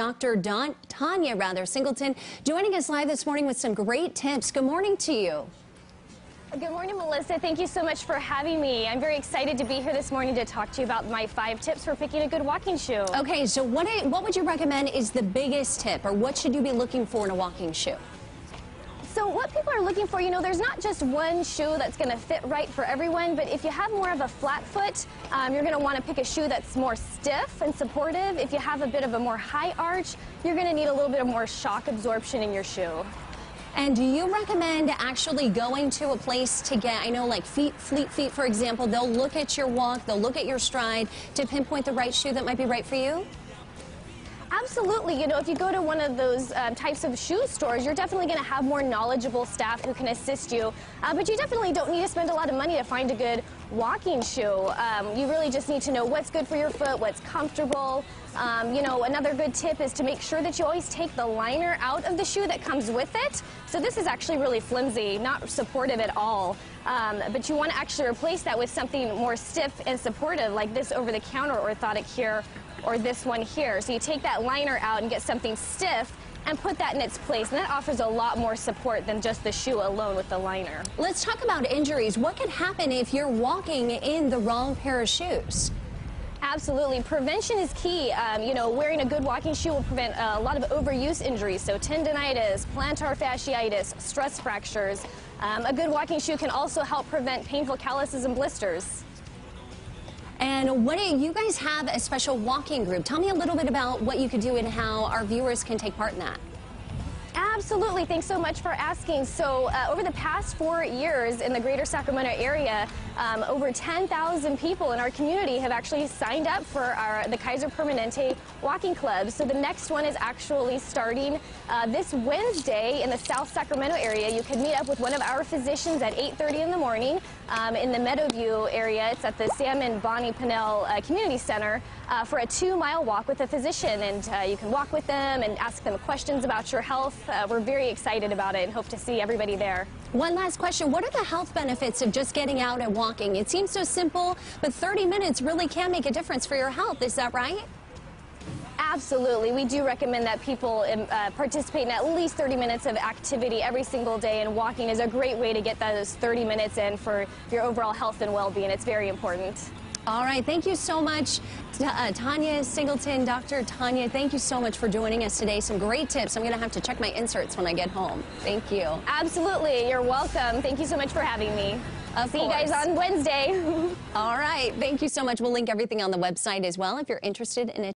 Dr. Don, Tonya rather Singleton joining us live this morning with some great tips. Good morning to you. Good morning, Melissa. Thank you so much for having me. I'm very excited to be here this morning to talk to you about my five tips for picking a good walking shoe. Okay, so what, what would you recommend is the biggest tip, or what should you be looking for in a walking shoe? So what people are looking for, you know, there's not just one shoe that's going to fit right for everyone, but if you have more of a flat foot, um, you're going to want to pick a shoe that's more stiff and supportive. If you have a bit of a more high arch, you're going to need a little bit of more shock absorption in your shoe. And do you recommend actually going to a place to get, I know like feet, Fleet Feet, for example, they'll look at your walk, they'll look at your stride to pinpoint the right shoe that might be right for you? Absolutely. You know, if you go to one of those um, types of shoe stores, you're definitely going to have more knowledgeable staff who can assist you. Uh, but you definitely don't need to spend a lot of money to find a good walking shoe. Um, you really just need to know what's good for your foot, what's comfortable. Um, you know, another good tip is to make sure that you always take the liner out of the shoe that comes with it. So this is actually really flimsy, not supportive at all. Um, but you want to actually replace that with something more stiff and supportive, like this over-the-counter orthotic here, or this one here. So you take that liner out and get something stiff and put that in its place. And that offers a lot more support than just the shoe alone with the liner. Let's talk about injuries. What could happen if you're walking in the wrong pair of shoes? Absolutely. Prevention is key. Um, you know, wearing a good walking shoe will prevent a lot of overuse injuries, so tendonitis, plantar fasciitis, stress fractures. Um, a good walking shoe can also help prevent painful calluses and blisters. And what do you guys have a special walking group? Tell me a little bit about what you could do and how our viewers can take part in that. Absolutely. Thanks so much for asking. So uh, over the past four years in the greater Sacramento area, um, over 10,000 people in our community have actually signed up for our, the Kaiser Permanente Walking Club. So the next one is actually starting uh, this Wednesday in the South Sacramento area. You can meet up with one of our physicians at 8.30 in the morning um, in the Meadowview area. It's at the Sam and Bonnie Pannell uh, Community Center uh, for a two-mile walk with a physician. And uh, you can walk with them and ask them questions about your health. We're very excited about it and hope to see everybody there. One last question. What are the health benefits of just getting out and walking? It seems so simple, but 30 minutes really can make a difference for your health. Is that right? Absolutely. We do recommend that people um, uh, participate in at least 30 minutes of activity every single day, and walking is a great way to get those 30 minutes in for your overall health and well-being. It's very important. All right. Thank you so much, uh, Tonya Singleton. Dr. Tonya, thank you so much for joining us today. Some great tips. I'm going to have to check my inserts when I get home. Thank you. Absolutely. You're welcome. Thank you so much for having me. Of See course. you guys on Wednesday. All right. Thank you so much. We'll link everything on the website as well if you're interested in it.